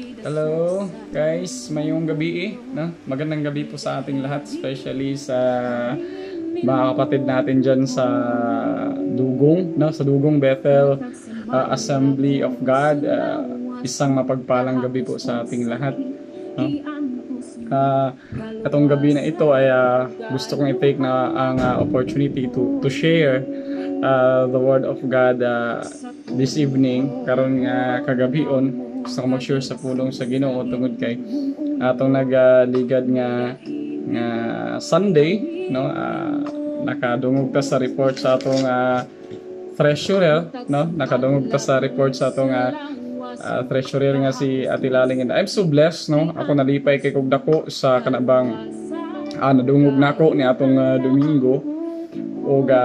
Hello guys, mayong gabi eh, no? Magandang gabi po sa ating lahat, especially sa mga kapatid natin dyan sa Dugong, no? Sa Dugong Bethel uh, Assembly of God. Uh, isang mapagpalang gabi po sa ating lahat, no? Uh, atong gabi na ito ay uh, gusto kong i-take na ang uh, opportunity to to share uh, the word of God uh, this evening karon nga kagabion gusto ko mag-share sa pulong sa Ginoo tungod kay atong nagaligad nga nga Sunday no? Uh, nakadungog ta sa report sa atong uh, treasurer no? Nakadungog ta sa report sa atong uh, uh, treasurer nga si Atilaling and I'm so blessed no? Ako nalipay kay kog dako sa kanabang uh, nadungog nako ni atong uh, Domingo o ga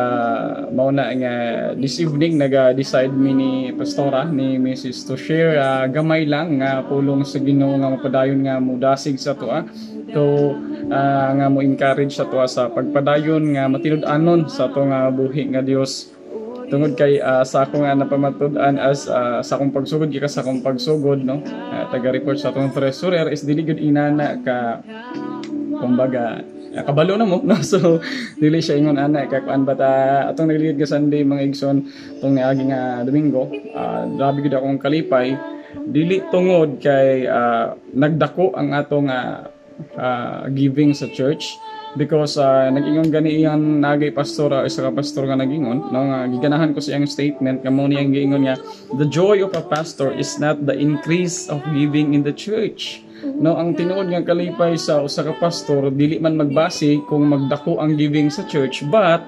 mao na nga this evening naga-decide mi ni pastora ni Mrs. to share uh, gamay lang nga pulong sa Ginoo nga mapadayon nga mudasig sa tuwa to uh, nga mo encourage sa tuwa sa pagpadayon nga matinud-anon sa to nga buhi nga Dios tungod kay uh, sa ako nga napamatud-an as uh, sa akong pagsugod kay sa akong pagsugod no uh, taga report sa atong treasurer is dili gud inana ka kumbaga kabalo na mo no? So dili siya ingon ana kakuan bata atong naglilid ka Sunday mga igsoon tong niagi nga Domingo uh, grabe gid akong kalipay. Dili tungod kay uh, nagdako ang atong uh, uh, giving sa church because uh, nag-ingon gani iyan nagay pastor uh, isa ka pastor nga nag-ingon no? Nga giganahan ko siyang statement kamo niya giingon niya the joy of a pastor is not the increase of giving in the church no ang tinuod nga kalipay sa usa ka pastor dili man magbase kung magdako ang giving sa church but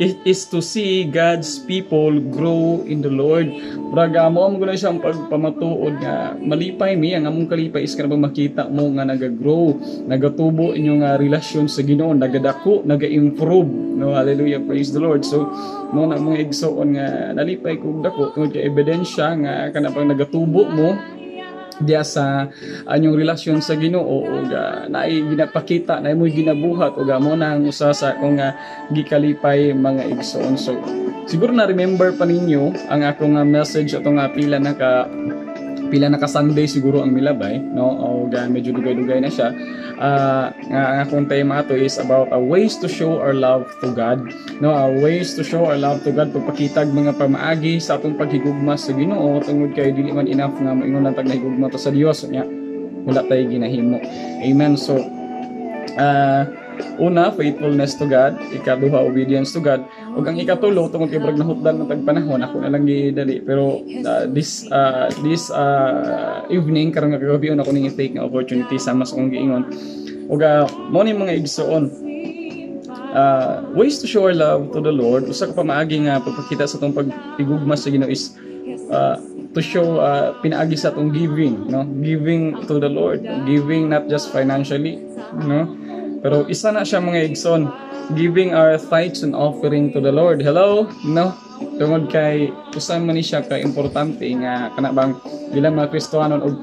it is to see God's people grow in the Lord. Braga mo mo na siyang pagpamatuod nga malipay mi ang among kalipay is kanang makita mo nga naga-grow, nagatubo inyong uh, relasyon sa Ginoo, nagadako, naga-improve. No, hallelujah, praise the Lord. So mo na mga igsoon nga nalipay kog dako tungod kay ebidensya nga kanang nagatubo mo diya sa anyong relasyon sa Ginoo ug uh, naay ginapakita na mo ginabuhat ug mo na ang usa sa akong uh, gikalipay mga igsoon. So siguro na remember pa ninyo ang akong uh, message atong uh, pila na ka pila na ka Sunday siguro ang milabay no o uh, medyo dugay-dugay na siya uh, nga akong tema to is about uh, ways to show our love to God no uh, ways to show our love to God pagpakitag mga pamaagi sa atong paghigugma sa Ginoo tungod kay dili man enough nga moingon lang tag nahigugma to sa Dios nya wala tay ginahimo amen so uh, Una, faithfulness to God. Ikaduha, obedience to God. Ug ang ikatulo, tungkol kay brag nahutdan ng tagpanahon, ako na lang gidali. Pero uh, this uh, this uh, evening, karong kagabi ako ning take nga opportunity sa akong giingon. Ug uh, mo ni mga igsoon, uh, ways to show our love to the Lord. Usa ka pamaagi nga pagpakita sa tong pagtigugma sa Ginoo is uh, to show uh, pinaagi sa atong giving, no? Giving to the Lord, giving not just financially, no? Pero isa na siya mga igsoon, giving our tithes and offering to the Lord. Hello? No? Tungod kay usa man ni siya ka importante nga kana bang bilang mga Kristiyano og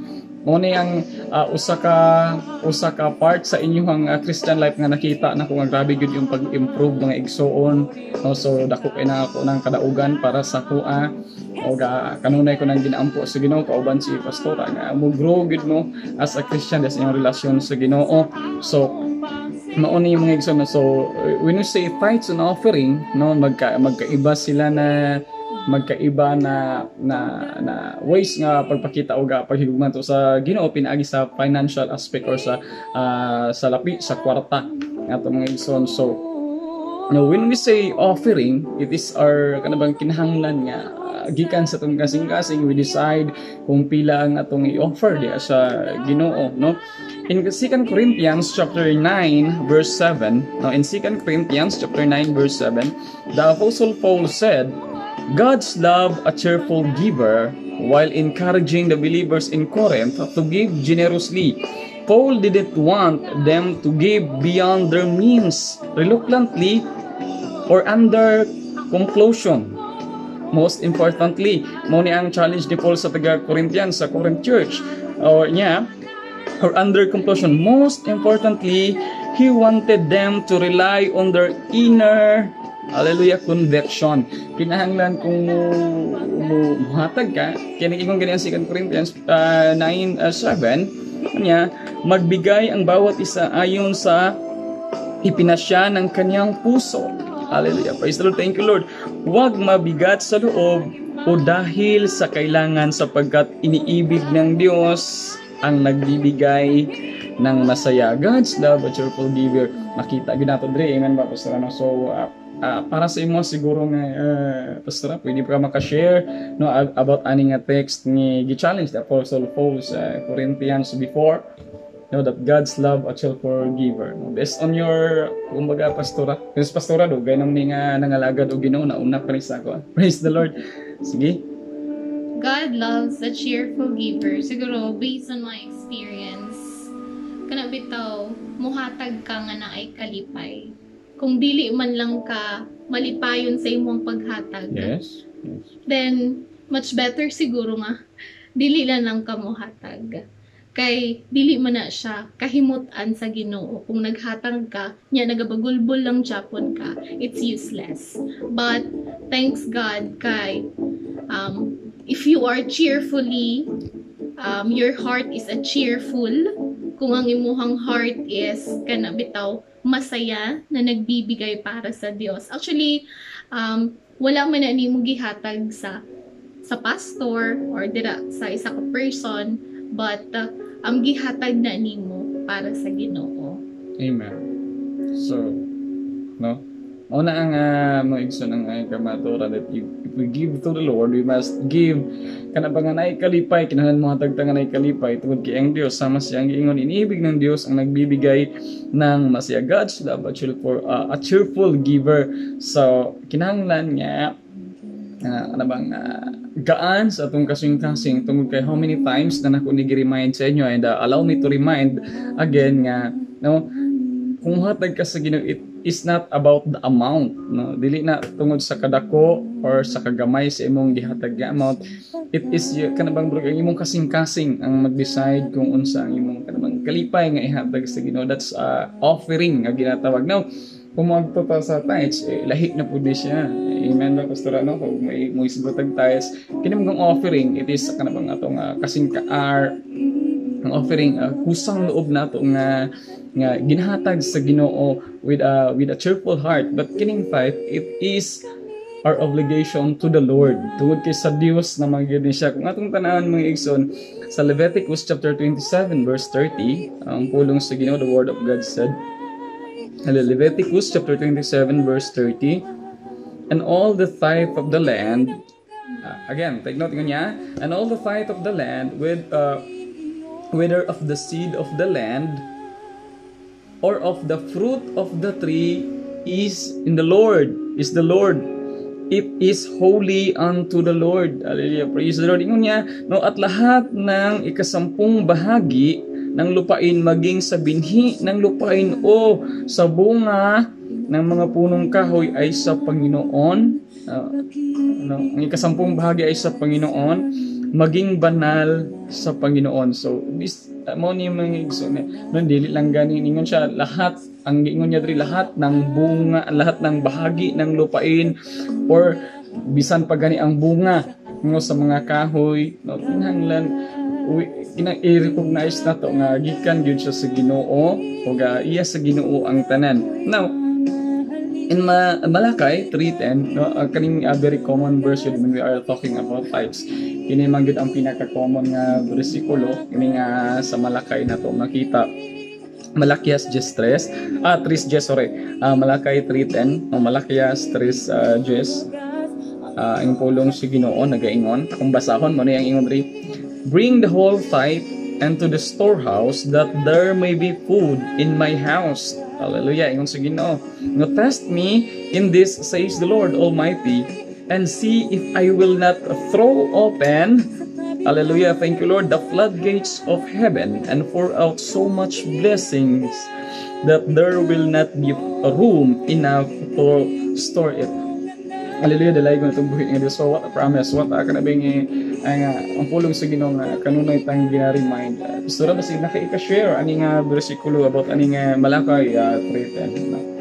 mo ni ang uh, usa ka usa ka part sa inyong uh, Christian life nga nakita na kung grabe gyud yung pag-improve mga igsoon no so dako kay na ako ng kadaugan para sa kuha o ga kanunay ko nang ginaampo sa Ginoo kauban si pastora nga mo grow gyud mo as a Christian sa inyong relasyon sa Ginoo so mauni yung mga igsoon so when you say tithes and offering no magka magkaiba sila na magkaiba na na na ways nga pagpakita o paghigugman to sa Ginoo pinaagi sa financial aspect or sa uh, sa lapi sa kwarta ato mga igsoon so no when we say offering it is our kanabang kinahanglan nga gikan sa itong kasing-kasing we decide kung pila ang atong i-offer diya sa Ginoo no in 2 Corinthians chapter 9 verse 7 now in 2 Corinthians chapter 9 verse 7 the apostle Paul said God's love a cheerful giver while encouraging the believers in Corinth to give generously Paul didn't want them to give beyond their means reluctantly or under compulsion most importantly, mo ni ang challenge ni Paul sa taga Corinthians sa Corinth Church. Or niya, or under compulsion. Most importantly, he wanted them to rely on their inner Hallelujah, conviction. Kinahanglan kung muhatag ka, nag-ingon ganyan 2 Corinthians uh, 9, uh, 7, niya, magbigay ang bawat isa ayon sa ipinasya ng kanyang puso. Hallelujah. Praise the Lord. Thank you, Lord. Huwag mabigat sa loob o dahil sa kailangan sapagkat iniibig ng Diyos ang nagbibigay ng masaya. God's love, a cheerful giver. Makita, ginato dre, amen ba, Pastor? Ano? So, uh, uh, para sa imo siguro nga uh, pastor pwede pa maka-share no about ani nga text ni gi-challenge the apostle Paul sa Corinthians before know that God's love a chill forgiver. No? Based on your, kumbaga, pastora, kasi pastora do, ganang ni nga nangalagad o Ginoo na una pa sa ako. Praise the Lord. Sige. God loves a cheerful giver. Siguro, based on my experience, kana bitaw, muhatag ka nga na ay kalipay. Kung dili man lang ka malipayon sa imong paghatag. Yes. yes. Then, much better siguro nga, dili lang lang ka muhatag kay dili man na siya kahimutan sa Ginoo kung naghatag ka nya nagabagulbol lang Japon ka it's useless but thanks God kay um, if you are cheerfully um, your heart is a cheerful kung ang imuhang heart is kana bitaw masaya na nagbibigay para sa Dios actually um, wala man na nimo gihatag sa sa pastor or dira sa isa ka person but uh, ang gihatag na nimo para sa Ginoo. Amen. So, no? Una ang uh, mga igsoon ang uh, kamatura that if, if we give to the Lord, we must give. Kana ba nga naay kalipay, kinahanglan mo hatag nga naay kalipay tungod kay ang Dios sama siya ang giingon iniibig ng Dios ang nagbibigay ng masaya God's love a cheerful, uh, a cheerful giver. So, kinahanglan nga uh, ano bang uh, gaan sa atong kasing-kasing tungod kay how many times na nako ni remind sa inyo and uh, allow me to remind again nga no? Kung hatag ka sa Ginoo is not about the amount no dili na tungod sa kadako or sa kagamay sa imong gihatag nga amount it is kanabang bro ang imong kasing-kasing ang mag-decide kung unsa ang imong kanabang kalipay nga ihatag sa Ginoo that's uh, offering nga ginatawag now kung magtuto sa tithes, eh, lahi na po di siya. Amen ba, Pastor? Ano? Kung may mo isbutag tithes, kinamgang offering, it is ka na bang atong uh, kasing kaar, ang offering, uh, kusang loob na ito nga, nga ginahatag sa ginoo with a, with a cheerful heart. But kining fight, it is our obligation to the Lord. Tungod kay sa Dios na magyud siya. Kung atong tanahan mga igsoon, sa Leviticus chapter 27 verse 30, ang pulong sa Ginoo, the word of God said, Leviticus chapter 27 verse 30 and all the tithe of the land uh, again take note niya and all the tithe of the land with uh, whether of the seed of the land or of the fruit of the tree is in the Lord is the Lord. It is holy unto the Lord. Hallelujah. Praise the Lord. Ingon niya no at lahat ng ikasampung bahagi ng lupain maging sa binhi ng lupain o sa bunga ng mga punong kahoy ay sa Panginoon. Uh, ano, ang ikasampung bahagi ay sa Panginoon maging banal sa Panginoon. So, this, uh, mo ni mga igso, no, dili lang ganin, ingon siya, lahat, ang ingon niya diri lahat ng bunga, lahat ng bahagi ng lupain, or bisan pa gani ang bunga, no, sa mga kahoy, no, tinanglan, kinang i-recognize na to nga gikan gyud siya sa Ginoo o ga iya sa Ginoo ang tanan now in Ma Malakay 3:10 no uh, kaning uh, very common verse when we are talking about tithes kini man ang pinaka common nga bersikulo kini nga sa Malakay na to makita. Malakias 3 ah 3 10 sorry. Uh, Malakay 3:10 no Malakias 3 uh, 10 uh, ang pulong si Ginoo nagaingon. Akong basahon mo ni ang ingon ri Bring the whole tithe into the storehouse that there may be food in my house. Hallelujah. Ingon sa Ginoo. No test me in this says the Lord Almighty and see if I will not throw open Hallelujah. Thank you Lord the floodgates of heaven and pour out so much blessings that there will not be room enough to store it. Hallelujah, dalay ko na itong buhi nga So, what a promise, what a kanabing ay nga, ang pulong sa ginoo nga kanunay tang gina-remind. Uh, gusto ra ba sig naka-share ani nga bersikulo about ani nga Malakay uh, 3:10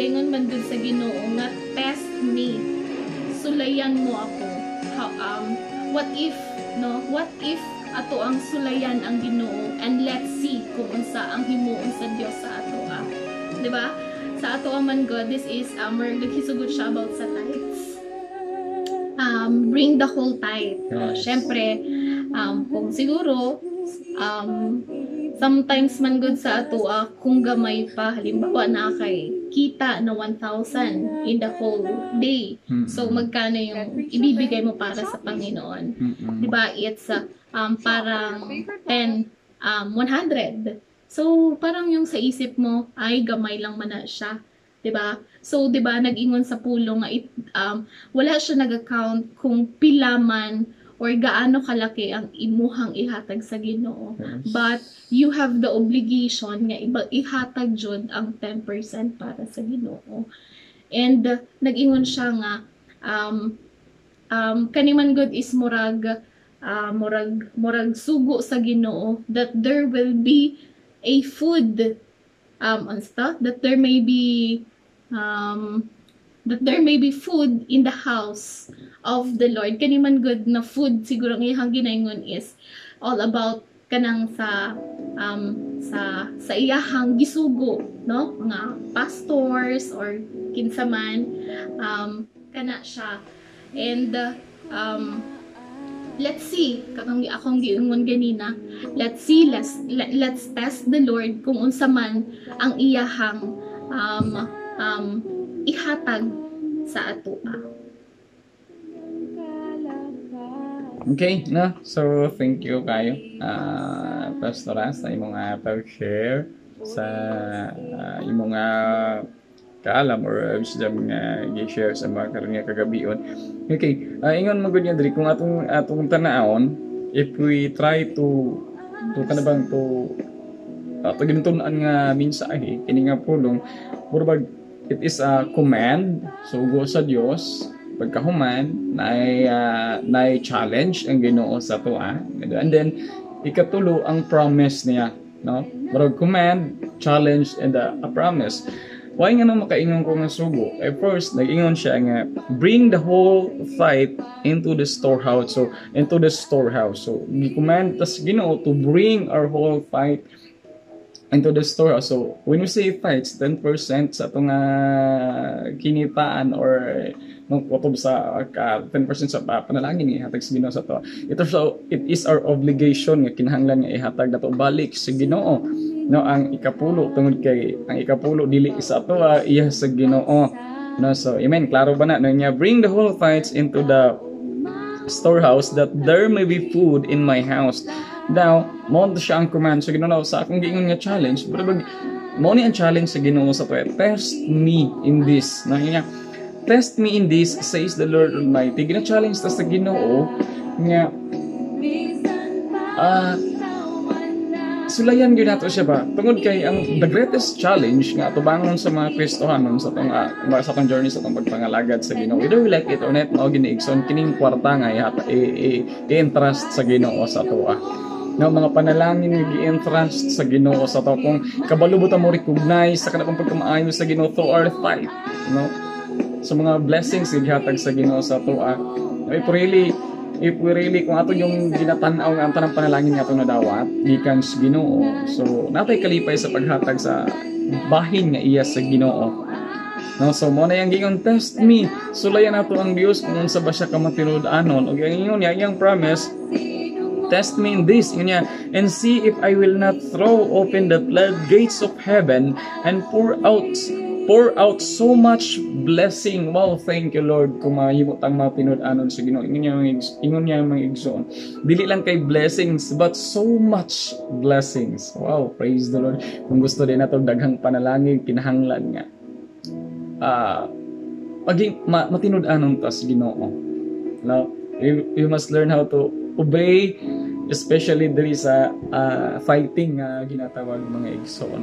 Nagaingon man dun sa ginoo nga, test me. Sulayan mo ako. How, um, what if, no? What if ato ang sulayan ang Ginoo and let's see kung unsa ang himuon sa Dios sa ato ah. 'Di ba? Sa ato man God, this is um, we're naghisugot siya about sa tithes. Um, bring the whole tithe. No? Yes. Syempre, um, kung siguro um, sometimes man good sa ato ah, kung gamay pa halimbawa na kay kita na 1,000 in the whole day. So magkano yung ibibigay mo para sa Panginoon? Mm-mm. 'di ba? It's uh, um parang 10 um 100. So parang yung sa isip mo ay gamay lang man siya, 'di ba? So 'di ba nag-ingon sa pulong nga it, um wala siya nag-account kung pila man or gaano kalaki ang imuhang ihatag sa Ginoo. Yes. But you have the obligation nga iba ihatag jud ang 10% para sa Ginoo. And uh, nag-ingon siya nga um um kani man good is murag ah, murag murag sugo sa Ginoo that there will be a food um unsta that there may be um that there may be food in the house of the Lord. Kani man good na food siguro ang iyang ginaingon is all about kanang sa um sa sa iyahang gisugo no? Mga pastors or kinsa man um kana siya. And uh, um let's see kakang akong giingon ganina let's see let's let, let's test the Lord kung unsa man ang iyahang um um ihatag sa ato Okay, no? So, thank you kayo, uh, Pastora, sa imong uh, pag-share sa uh, imong uh, kaalam or wisdom nga gi-share sa mga karon nga kagabion. Okay, uh, ingon magud niya diri kung atong atong tanaon if we try to to kana bang to uh, to gintunan nga mensahe kini nga pulong murag it is a command so go sa Dios pagkahuman na uh, na challenge ang Ginoo sa tuwa and then ikatulo ang promise niya no murag command challenge and uh, a promise Why nga nang makaingon ko nga sugo? Eh first, nag-ingon siya nga, bring the whole fight into the storehouse. So, into the storehouse. So, gi-command tas Ginoo to bring our whole fight into the storehouse. So, when we say fights, 10% sa itong uh, kinitaan or no kutob sa uh, 10% sa uh, panalangin nga ihatag sa Ginoo sa to. Ito so it is our obligation nga kinahanglan nga ihatag nato balik sa Ginoo. No ang ikapulo tungod kay ang ikapulo dili sa ato uh, iya sa Ginoo. No so amen klaro ba na no niya bring the whole fights into the storehouse that there may be food in my house. Now, mo siya ang command. Sa Ginoo sa akong giingon nga challenge, pero bag mo ni ang challenge sa Ginoo sa to test me in this. No niya test me in this says the Lord Almighty. Gina-challenge ta sa Ginoo nga ah sulayan gyud nato siya ba? Tungod kay ang the greatest challenge nga tubangon sa mga Kristohanon sa tong uh, sa tong journey sa tong pagpangalagad sa Ginoo. Whether we like it or not mao giniigson kining kwarta nga i-entrust sa Ginoo sa tuwa no mga panalangin nga gi-entrust sa Ginoo sa to. Kung kabalo buta mo recognize sa kanang pagkamaayo sa Ginoo through our fight no sa mga blessings nga gihatag sa Ginoo sa tuwa if really if we really kung ato yung ginatanaw nga ang tanang panalangin nga atong nadawat gikan sa Ginoo. So natay kalipay sa paghatag sa bahin nga iya sa Ginoo. No so mo na yang gingon test me. Sulayan nato ang Dios kung unsa ba siya ka matinud-anon ug ang ingon niya iyang promise test me in this niya, and see if I will not throw open the floodgates of heaven and pour out pour out so much blessing. Wow, thank you Lord kung mahimot ang mga tinud-anon sa Ginoo. Ingon niya ingon niya mga igsoon. Dili lang kay blessings but so much blessings. Wow, praise the Lord. Kung gusto din nato daghang panalangin kinahanglan nga. Ah, paging ma, matinud-anon ta sa Ginoo. No? You, you must learn how to obey especially diri sa ah, fighting nga ginatawag mga igsoon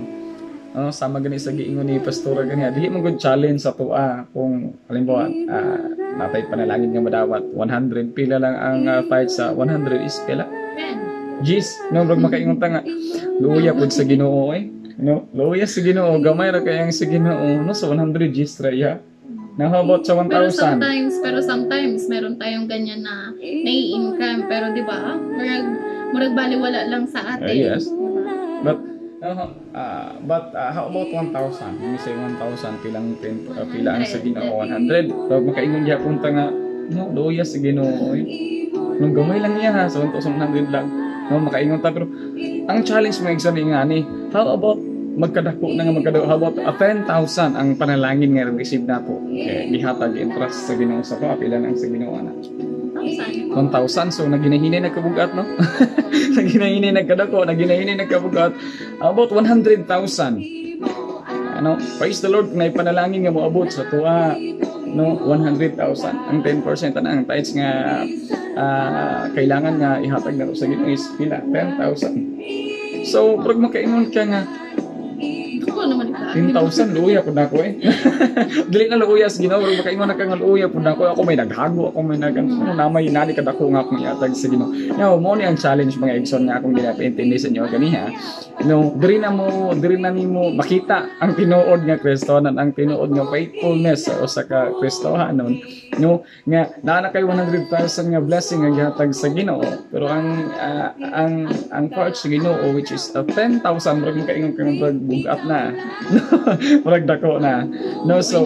ano sama gani sa giingon ni pastora gani dili mo good challenge sa tuwa kung halimbawa ah, natay panalangin nga madawat 100 pila lang ang ah, fight sa 100 is pila. Jis, no, brag makaingon ta nga. Luya pud sa Ginoo eh. No, luya sa Ginoo, gamay ra kayang sa Ginoo, no, sa 100 Jis ra ya. Now how about sa Pero 1,000? sometimes, pero sometimes, meron tayong ganyan na nai-income. Pero di ba, murag, murag baliwala lang sa atin. Ah, yes. But uh, uh, but uh, how about 1,000? May say 1,000 pilang pen, uh, pila ang sa Ginoo 100. Brag makaingon ya punta nga, no, luya sa Ginoo eh. Nung gamay lang niya ha, so 1,100 lang. No, makaingon ta pero ang challenge mo exam nga ni, how about magkadako na nga magkadako, about a 10,000 ang panalangin nga receive na po. Okay, gihatag interest sa Ginoo sa pa, pila ang sa Ginoo na. 1,000. 1,000 so naginahinay nagkabugat no? Naginahinay nagkadako naginahinay nagkabugat. About 100,000 ano? Praise the Lord kung naipanalangin nga moabot sa tuwa no? 100,000 ang 10% na ang tithes nga ah, kailangan nga ihatag na sa Ginoo is pila? 10,000 so pag makaingon ka nga 15,000 luya po na ko eh. Dili na luya sa Ginoo, baka imo na kang luya po na ko. Ako may naghago, ako may nagang ano mm. na may inani kad ako nga akong yatag sa Ginoo. Now, mo ni ang challenge mga Exxon nga akong ginapaintindi sa inyo ganiha. No, diri na mo, diri na nimo makita ang tinuod nga Kristohanan, ang tinuod nga faithfulness sa usa ka Kristohanon. No, nga naa na kay 100,000 nga blessing nga gihatag sa Ginoo, pero ang uh, ang ang sa Ginoo which is uh, 10,000 ra kay ingon kay bugat na. No, murag dako na. No, so So.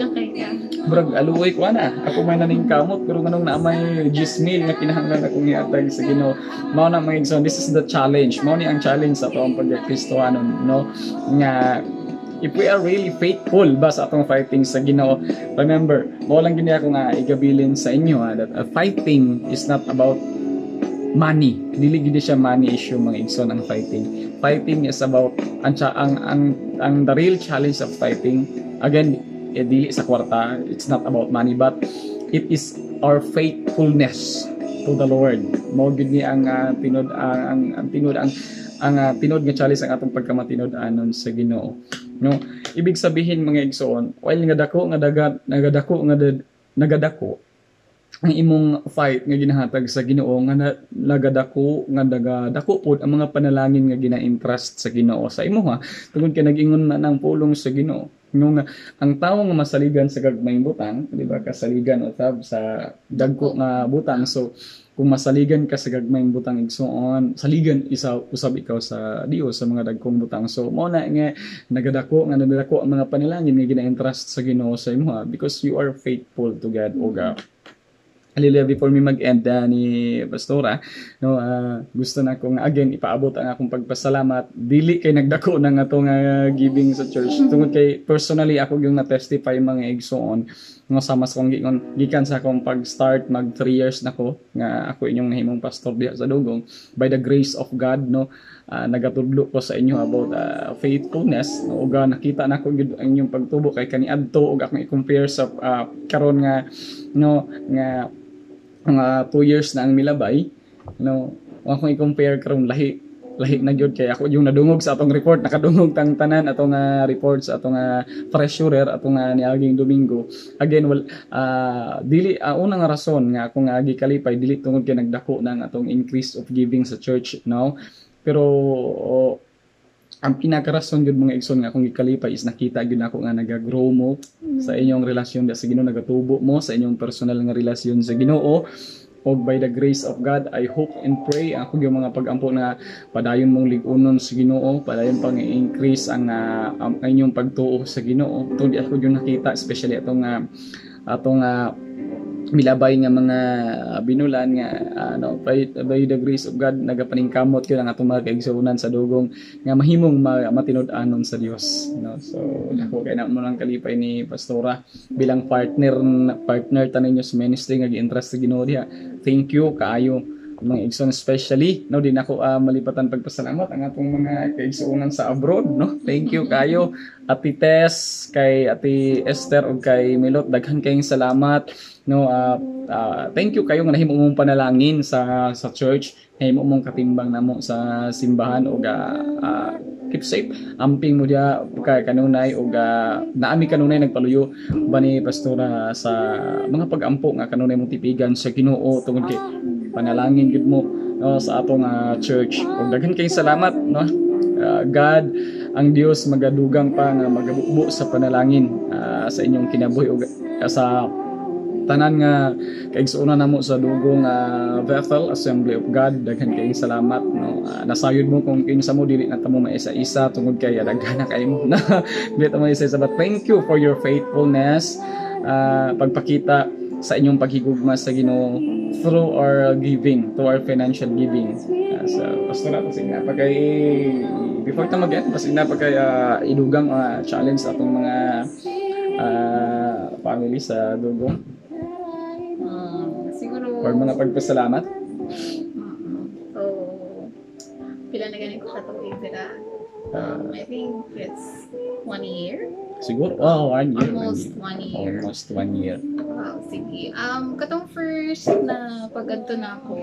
Murag aluoy ko na. Ako may naning kamot pero nganong na may 10,000 nga kinahanglan akong iatag sa Ginoo. Mao na mga igsoon, this is the challenge. Mao ni ang challenge sa atong pagkakristohanon, no? Nga if we are really faithful ba sa atong fighting sa Ginoo, remember, mao lang gini ako nga igabilin sa inyo ha, that uh, fighting is not about money. Dili gid siya money issue mga igsoon ang fighting. Fighting is about ang ang ang, ang the real challenge of fighting again eh, dili sa kwarta. It's not about money but it is our faithfulness to the Lord. Mao gid ni ang uh, tinod ang ang, ang tinod ang ang uh, tinod nga challenge ang atong pagkamatinod anon sa Ginoo. No, ibig sabihin mga igsoon, while nga dako nga dagat nagadako nga nagadako ang imong fight nga ginahatag sa Ginoo nga na, nagadako nga dagadako pod ang mga panalangin nga gina-entrust sa Ginoo. Sa imo ha tungod kay nag-ingon na ng pulong sa Ginoo. Nga ang tawo nga masaligan sa gagmayng butang di ba kasaligan utab sa dagko nga butang. So kung masaligan ka sa gagmayng butang igsuon saligan isa usab ikaw sa Dios sa mga dagkong butang. So mo na nga nagadako nga nagadako ang mga panalangin nga gina-entrust sa Ginoo sa imo ha because you are faithful to God o God Hallelujah, before me mag-end uh, ni Pastora, no, ah, gusto na kong again ipaabot ang akong pagpasalamat. Dili kay nagdako na nga tong ah, giving sa church. Tungod kay personally ako yung na-testify mga igsoon nga sama sa kong gikan, gikan sa akong pag-start mag 3 years na ko nga ako inyong nahimong pastor diha sa Dugong by the grace of God no ah, nagatudlo ko sa inyo about ah, faithfulness no ug ah, nakita na ko ang inyong pagtubo kay kaniadto ug akong i-compare sa ah, karon nga no nga mga 2 years na ang milabay no wa akong i-compare karon lahi lahi na gyud. Kay ako yung nadungog sa atong report nakadungog tang tanan atong nga report sa atong nga treasurer atong nga niaging Domingo. Again wal ah, dili uh, unang rason nga ako nga gikalipay dili tungod kay nagdako ng atong increase of giving sa church no? Pero oh, ang pinakarason gyud mga igsoon nga akong gikalipay is nakita gyud nako nga nagagrow mo sa inyong relasyon sa Ginoo nagatubo mo sa inyong personal nga relasyon sa Ginoo. O by the grace of God I hope and pray ako yung mga pagampo na padayon mong ligunon sa Ginoo padayon pang increase ang, ah, ang inyong pagtuo sa Ginoo. Tungod ako yung nakita especially atong nga atong nga milabay nga mga binulan nga ano by, by the grace of God nagapaningkamot gyud ang atong mga kaigsuonan sa dugong nga mahimong ma- matinud-anon sa Dios no? So ako kay na mo lang kalipay ni pastora bilang partner partner tanan niyo sa ministry nga gi-interest sa Ginoo thank you kaayo mga igsoon especially no din ako ah, malipatan pagpasalamat ang atong mga kaigsuonan sa abroad no? Thank you kayo Ati Tess kay Ati Esther ug kay Milot. Daghan kayong salamat no? Ah, ah, thank you kayo nga nahimo mong panalangin sa sa church. Nahimo mong katimbang namo sa simbahan ug ah, ah, keep safe. Amping mo dia kay kanunay ug ah, naami kanunay nagpaluyo ba ni pastora sa mga pag-ampo nga kanunay mong tipigan sa Ginoo tungod kay panalangin gid mo no, sa atong ah, church. Ug daghan kayong salamat no Ah, God ang Dios magadugang pa nga magabubo sa panalangin ah, sa inyong kinabuhi ug ah, sa tanan nga kaigsuonan namo sa dugong uh, Bethel Assembly of God. Daghan kayong salamat no. Ah, nasayod mo kung kinsa mo dili na ta mo maisa-isa tungod kay daghan na kay mo na. Dili mo isa-isa but thank you for your faithfulness ah, pagpakita sa inyong paghigugma sa Ginoo through our giving to our financial giving Ah, so pastor ako sa inyo pagkay before ta mag-end basta na pagkay ah, idugang ah, challenge sa atong mga ah, family sa dugong Um, siguro... or mga pagpasalamat. So, pila na ganito ka tuwing sila. Um, I think it's one year. Siguro, oh, one year. Almost one one year. Almost one year. Wow, sige. Um, katong first na pagganto na ako,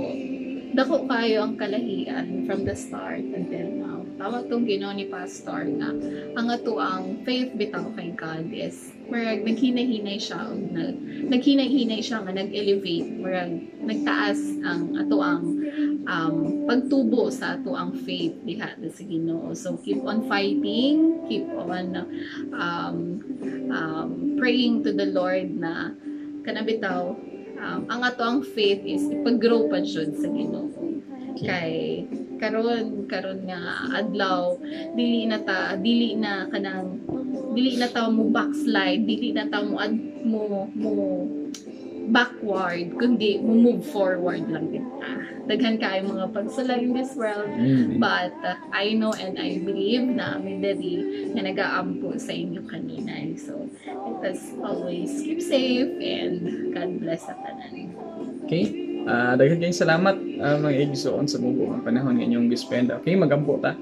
dako kayo ang kalahian from the start until now. Tawag tong Ginoo ni Pastor nga ang ato ang faith bitaw kay God is murag naghinay-hinay siya og nag naghinay-hinay siya nga nag-elevate murag nagtaas ang ato ang um, pagtubo sa ato ang faith diha sa Ginoo. So keep on fighting, keep on um, um, praying to the Lord na kanabitaw um, ang ato ang faith is ipag-grow pa jud sa Ginoo. Kay karon karon nga adlaw dili na ta dili na kanang dili na ta mo backslide, dili na ta mo ad, mo mo backward kundi mo move forward lang din ta. Daghan kay mga pagsulay in this world Mm. But uh, I know and I believe na may dali na nag-aampo sa inyo kanina. So, let us always keep safe and God bless sa tanan. Okay? Ah, daghan kayong salamat ah, mga igsoon sa mubo ang panahon nga inyong gispend. Okay, magampo ta.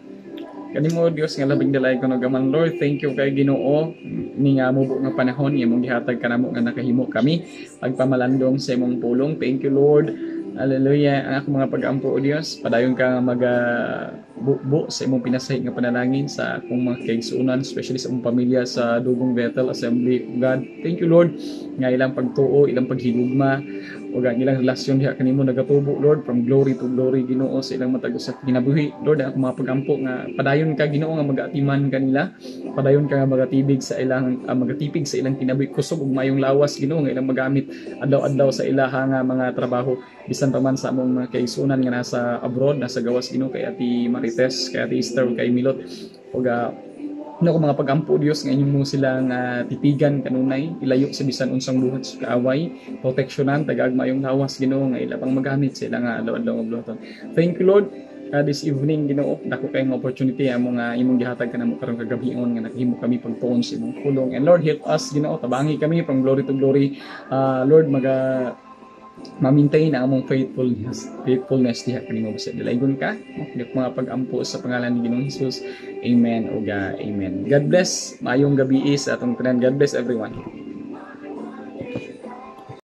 Kani mo Dios nga labing dalay ko gaman Lord, thank you kay Ginoo ni nga mubo nga panahon nga imong gihatag kanamo nga nakahimo kami pagpamalandong sa imong pulong. Thank you Lord. Hallelujah. Ang akong mga pag-ampo o Dios, padayon ka nga maga bubo sa imong pinasahig nga panalangin sa akong mga kaigsuunan, especially sa imong pamilya sa Dugong Bethel Assembly God. Thank you Lord nga ilang pagtuo, ilang paghigugma, o ang ilang relasyon diha kanimo nagatubo Lord from glory to glory Ginoo sa ilang matag sa kinabuhi Lord ang mga pagampo nga padayon ka Ginoo nga magatiman kanila padayon ka nga magatibig sa ilang ah, magatipig sa ilang kinabuhi kusog ug mayong lawas Ginoo nga ilang magamit adlaw-adlaw sa ilaha mga trabaho. Bisan pa man sa among mga kaigsunan nga nasa abroad nasa gawas Ginoo kay Ati Marites kay Ati Esther ug kay Milot. Ah, ano ko mga pagampo Dios nga inyo mo silang ah, titigan kanunay. Ilayo sa bisan unsang buhat sa kaaway. Proteksyonan tagag mayong lawas Ginoo nga ila magamit sila nga adlaw-adlaw nga bluton thank you Lord. Uh, this evening Ginoo dako kayong opportunity amo nga imong gihatag kanamo karong kagabion nga naghimo kami pagtuon sa imong pulong and Lord help us Ginoo tabangi kami from glory to glory. Ah, Lord maga ma-maintain ang among faithfulness faithfulness diha kanimo sa dilaygon ka ug mga pag-ampo sa pangalan ni Ginoong Hesus amen ug ah, amen. God bless. Maayong gabi sa atong tanan. God bless everyone